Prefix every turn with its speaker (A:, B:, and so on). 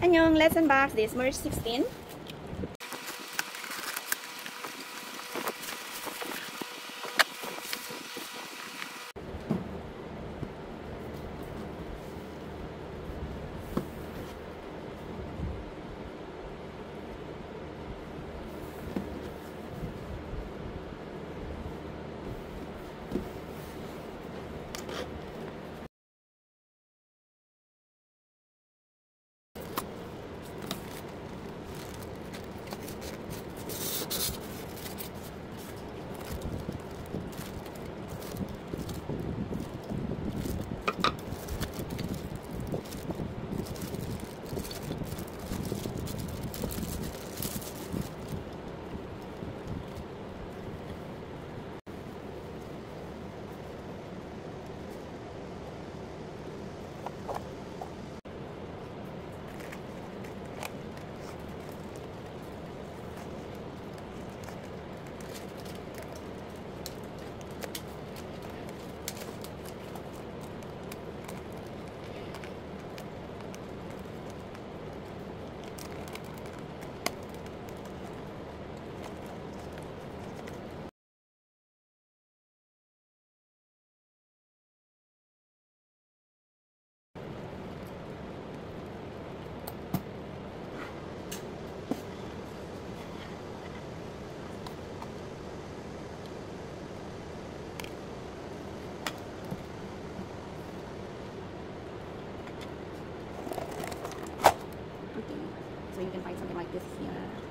A: Annyeong, let's unbox this March 16. something like this here.